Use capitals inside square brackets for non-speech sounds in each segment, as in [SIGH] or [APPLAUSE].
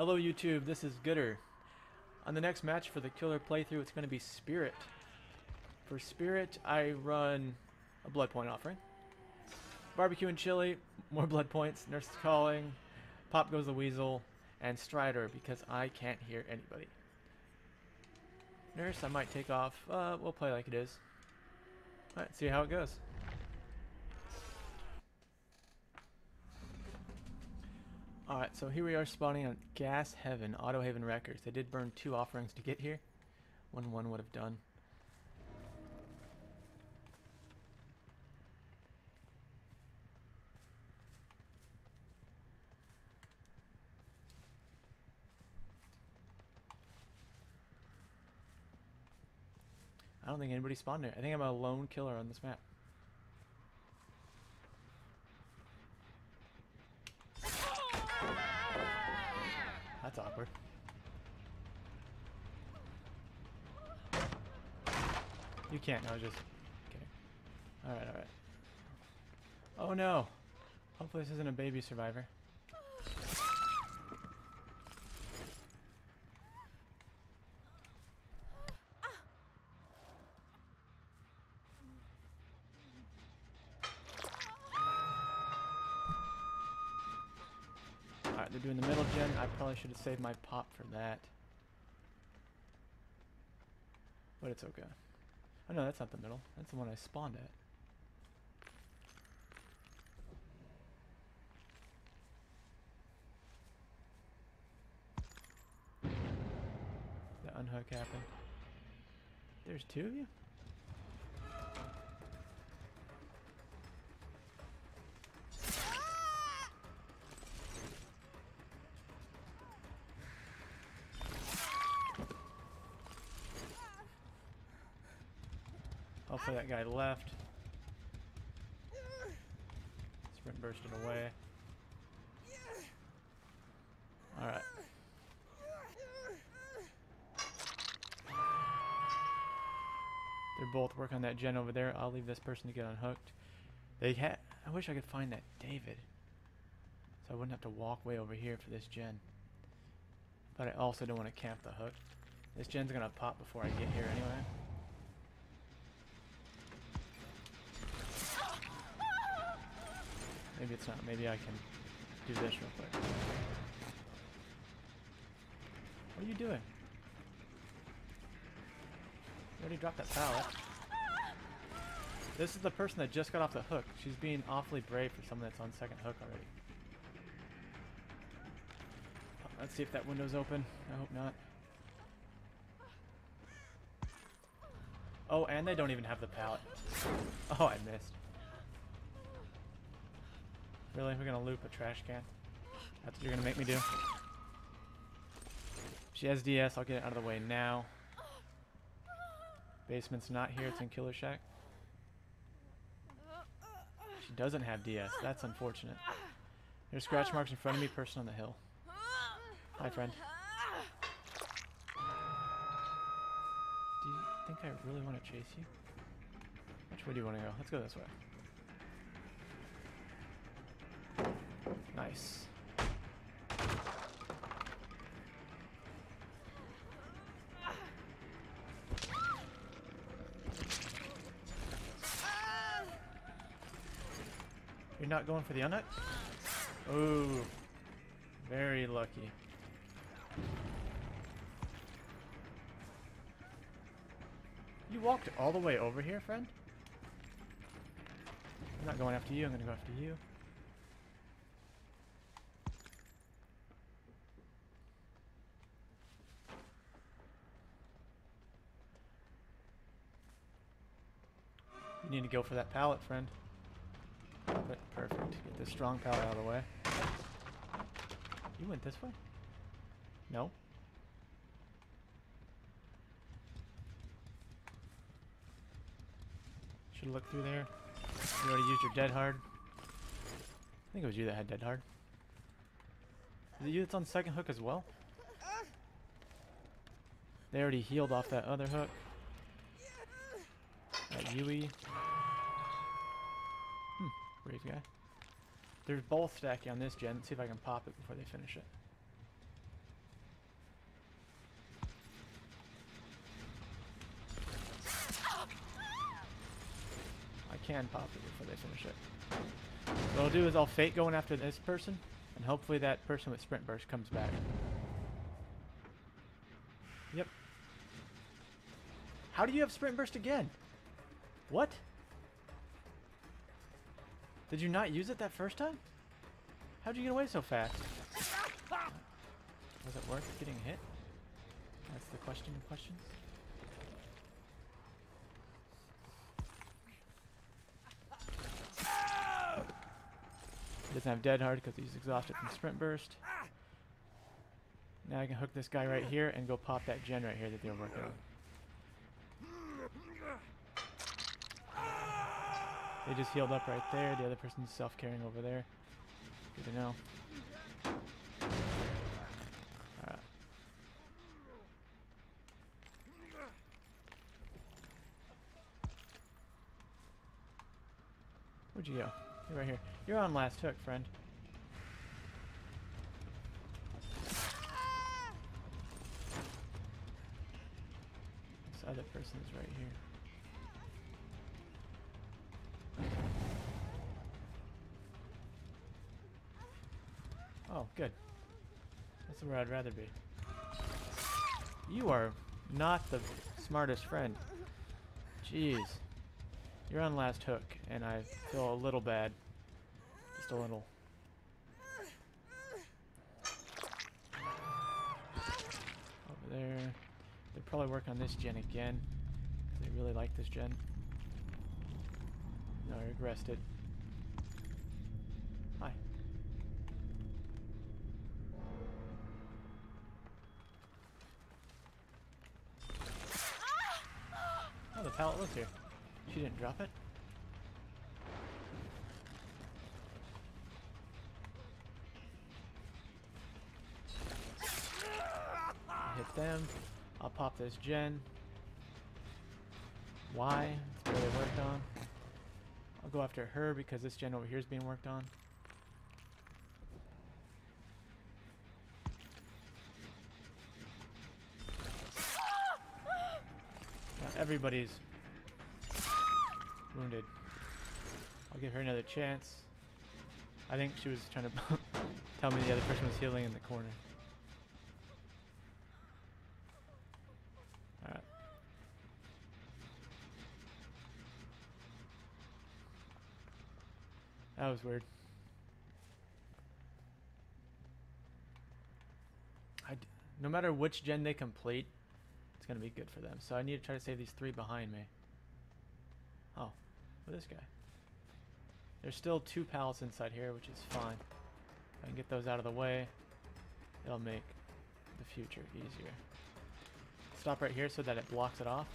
Hello YouTube, this is goodr. On the next match for the killer playthrough, it's going to be Spirit. For Spirit, I run a blood point offering. Barbecue and chili, more blood points, Nurse is calling, Pop goes the weasel, and Stridor because I can't hear anybody. Nurse, I might take off. Uh, we'll play like it is. Alright, see how it goes. Alright, so here we are spawning on Gas Heaven, Autohaven Wreckers. They did burn two offerings to get here. One one would have done. I don't think anybody spawned there. I think I'm a lone killer on this map. Can't, I was just kidding. Alright, alright. Oh no! Hopefully this isn't a baby survivor. Alright, they're doing the middle gen. I probably should have saved my pop for that. But it's okay. Oh no, that's not the middle. That's the one I spawned at. The unhook happened. There's two of you? That guy left. Sprint bursting away. Alright. They're both working on that gen over there. I'll leave this person to get unhooked. They ha I wish I could find that David. So I wouldn't have to walk way over here for this gen. But I also don't want to camp the hook. This gen's gonna pop before I get here anyway. Maybe it's not. Maybe I can do this real quick. What are you doing? You already dropped that pallet. This is the person that just got off the hook. She's being awfully brave for someone that's on second hook already. Let's see if that window's open. I hope not. Oh, and they don't even have the pallet. Oh, I missed. Really? We're gonna loop a trash can? That's what you're gonna make me do? She has DS, I'll get it out of the way now. Basement's not here, it's in Killer Shack. She doesn't have DS, that's unfortunate. There's scratch marks in front of me, person on the hill. Hi, friend. Do you think I really want to chase you? Which way do you want to go? Let's go this way. Nice. You're not going for the unhook? Oh, very lucky. You walked all the way over here, friend? I'm not going after you, I'm gonna go after you. You need to go for that pallet, friend. But perfect. Get this strong pallet out of the way. You went this way? No? Should looked through there. You already used your dead hard. I think it was you that had dead hard. Is it you that's on second hook as well? They already healed off that other hook. Got Yui. Hmm, brave guy. There's both stacking on this gen. Let's see if I can pop it before they finish it. I can pop it before they finish it. What I'll do is I'll fake going after this person, and hopefully that person with sprint burst comes back. Yep. How do you have sprint burst again? What? Did you not use it that first time? How'd you get away so fast? Was it worth getting hit? That's the question of questions. He doesn't have dead hard because he's exhausted from sprint burst. Now I can hook this guy right here and go pop that gen right here that they're working on. They just healed up right there. The other person's self-caring over there. Good to know. Alright. Where'd you go? You're right here. You're on last hook, friend. This other person is right here. Good. That's where I'd rather be. You are not the smartest friend. Jeez. You're on last hook, and I feel a little bad. Just a little. Over there. They're probably work on this gen again. They really like this gen. No, I regressed it. Hi. Oh, pallet was here. She didn't drop it? Hit them. I'll pop this gen. Why? It's barely worked on. I'll go after her because this gen over here is being worked on. Everybody's wounded. I'll give her another chance. I think she was trying to [LAUGHS] tell me the other person was healing in the corner. Alright. That was weird. I d no matter which gen they complete, it's going to be good for them. So I need to try to save these three behind me. Oh, for this guy. There's still two pallets inside here, which is fine. If I can get those out of the way, it'll make the future easier. Stop right here so that it blocks it off.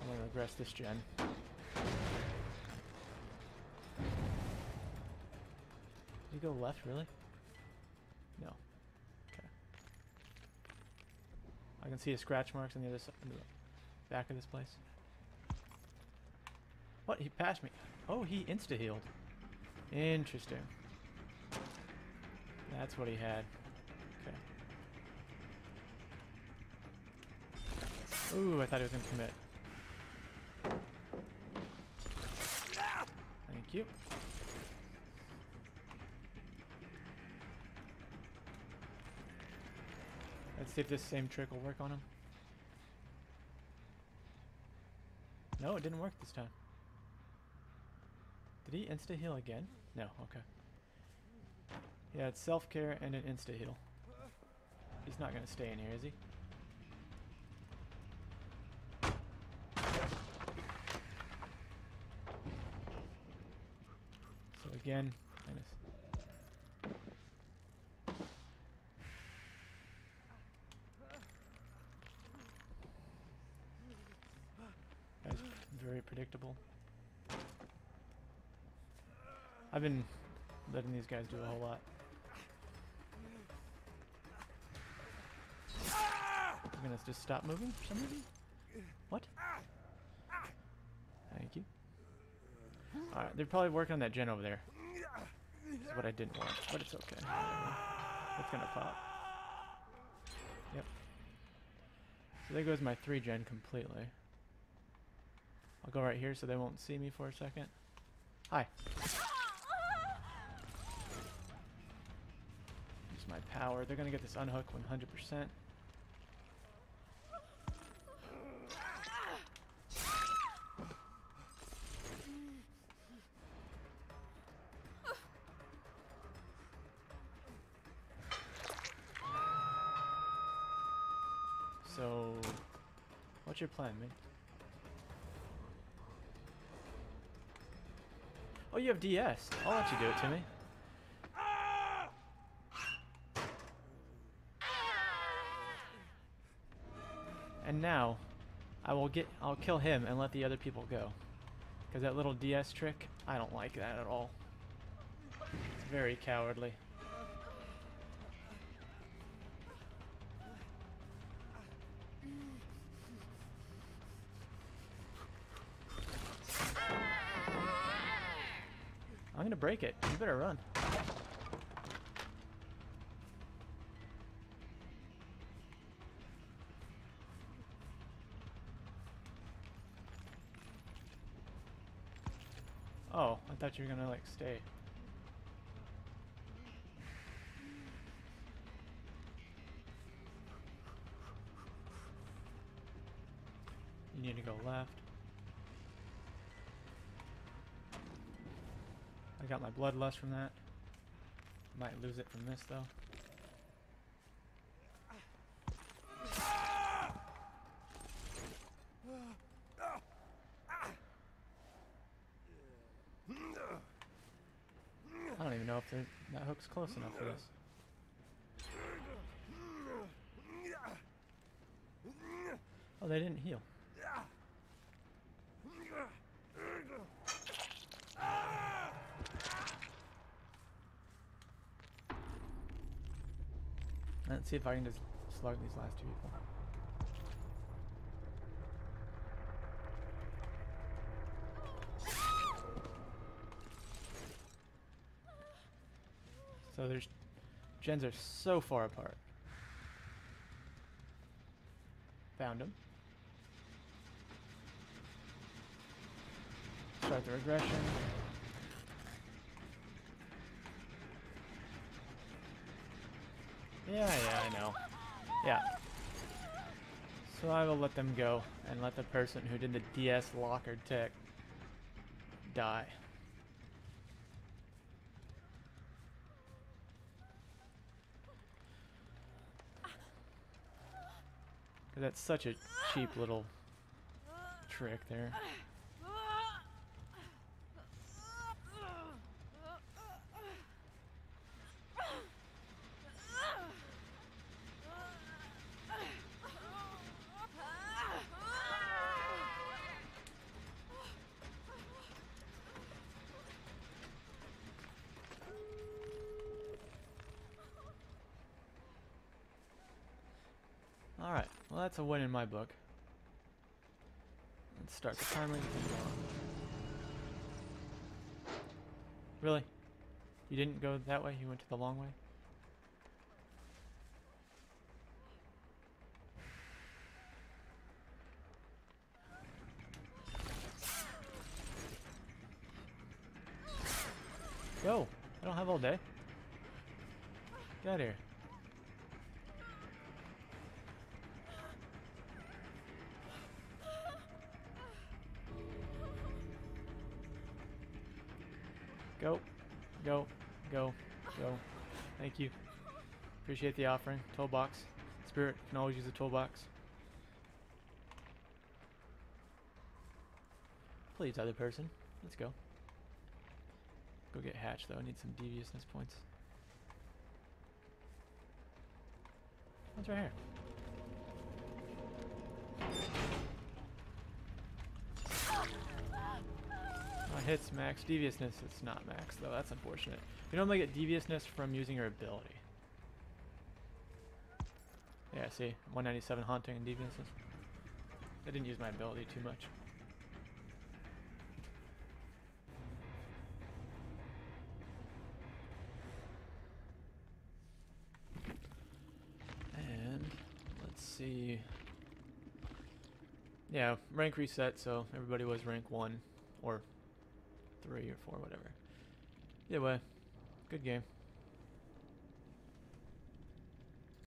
I'm gonna regress this gen. You go left, really? No. Okay. I can see the scratch marks on the other side, the back of this place. What? He passed me. Oh, he insta healed. Interesting. That's what he had. Okay. Ooh, I thought he was gonna commit. Thank you. Let's see if this same trick will work on him. No, it didn't work this time. Did he insta heal again? No, okay. Yeah, it's self care and an insta heal. He's not gonna stay in here, is he? So again, minus. That's very predictable. I've been letting these guys do a whole lot. I'm gonna just stop moving for some reason? What? Thank you. Alright, they're probably working on that gen over there. What I didn't want, but it's okay. It's gonna pop. Yep. So there goes my 3 gen completely. I'll go right here so they won't see me for a second. Hi. Use my power. They're gonna get this unhook 100%. So, what's your plan, man? You have DS. I'll let you do it to me. And now, I will get, I'll kill him and let the other people go. Because that little DS trick, I don't like that at all. It's very cowardly. I'm gonna break it. You better run. Oh, I thought you were gonna like stay. You need to go left. Got my bloodlust from that. Might lose it from this though. I don't even know if that hook's close enough for this. Oh, they didn't heal. Let's see if I can just slug these last two people. So there's gens are so far apart. Found him. Start the regression. Yeah, yeah, I know. Yeah. So I will let them go and let the person who did the DS locker tech die. That's such a cheap little trick there. Well that's a win in my book. Let's start the timer. Really? You didn't go that way? You went to the long way? Go! I don't have all day. Get out of here. Go. Go. Go. Thank you. Appreciate the offering. Toolbox. Spirit can always use a toolbox. Please, other person. Let's go. Go get Hatch, though. I need some deviousness points. What's right here? Hits max. Deviousness it's not max though. That's unfortunate. You normally get deviousness from using your ability. Yeah, see? 197 haunting and deviousness. I didn't use my ability too much. And let's see. yeah, rank reset, so everybody was rank 1 or 3 or 4, whatever. Either way, good game.